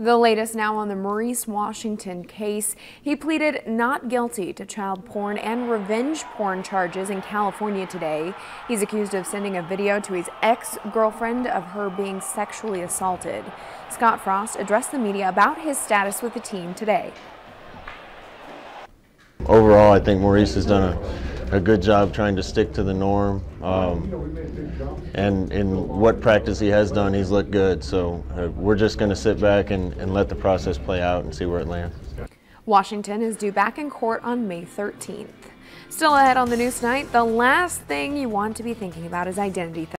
The latest now on the Maurice Washington case. He pleaded not guilty to child porn and revenge porn charges in California today. He's accused of sending a video to his ex-girlfriend of her being sexually assaulted. Scott Frost addressed the media about his status with the team today. Overall, I think Maurice has done a, a good job trying to stick to the norm. Um, and in what practice he has done, he's looked good. So uh, we're just going to sit back and, and let the process play out and see where it lands. Washington is due back in court on May 13th. Still ahead on the news tonight, the last thing you want to be thinking about is identity theft.